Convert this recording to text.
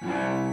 Música